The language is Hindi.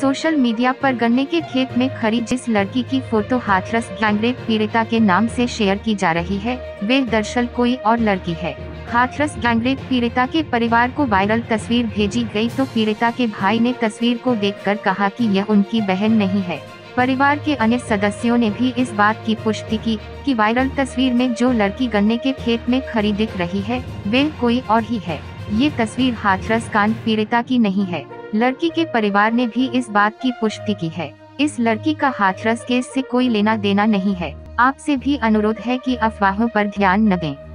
सोशल मीडिया पर गन्ने के खेत में खड़ी जिस लड़की की फ़ोटो हाथरस गैंगरेप पीड़िता के नाम से शेयर की जा रही है, वे दरअसल कोई और लड़की है। हाथरस गैंगरेप पीड़िता के परिवार को वायरल तस्वीर भेजी गई तो पीड़िता के भाई ने तस्वीर को देखकर कहा कि यह उनकी बहन नहीं है। परिवार के अन्य सदस्यों ने भी इस बात की पुष्टि की कि वायरल तस्वीर में जो लड़की गन्ने के खेत में खड़ी दिख रही है, वे कोई और ही है। ये तस्वीर हाथरस कांड पीड़िता की नहीं है। लड़की के परिवार ने भी इस बात की पुष्टि की है। इस लड़की का हाथरस केस से कोई लेना देना नहीं है। आपसे भी अनुरोध है कि अफवाहों पर ध्यान न दें।